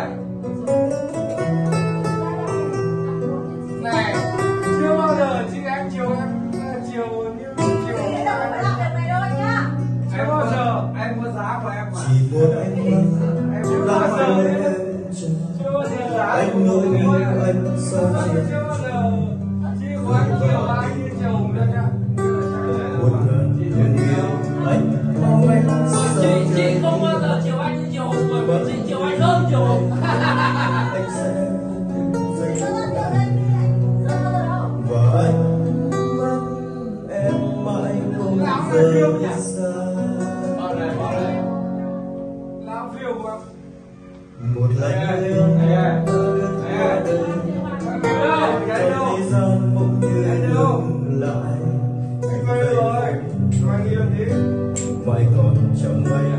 lại này chưa bao giờ chị em chiều em chiều như chiều em chưa bao giờ. em có giá của em mà. Chỉ muốn anh em chưa bao giờ. chưa bao giờ. Anh nuôi anh sao chưa bao giờ. chị của em chiều anh một lần thương mơ đơn mơ đơn trong thế gian bỗng như đứng lại anh quay rồi anh đi làm còn chẳng mấy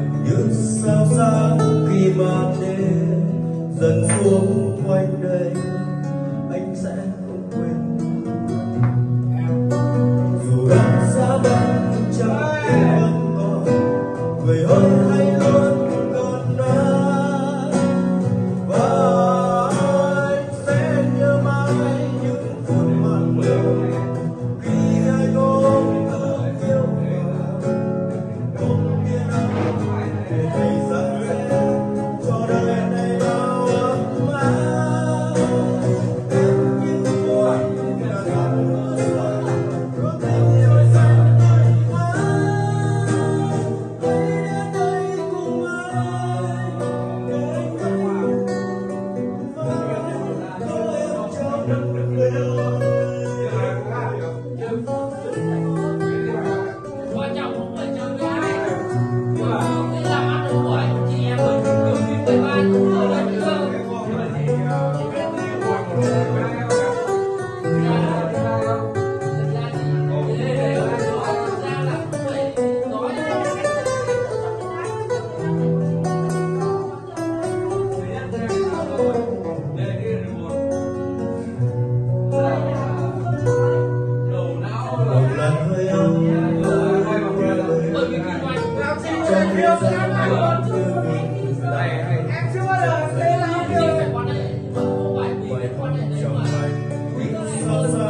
Thank you.